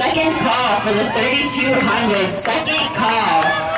Second call for the 3200. Second call.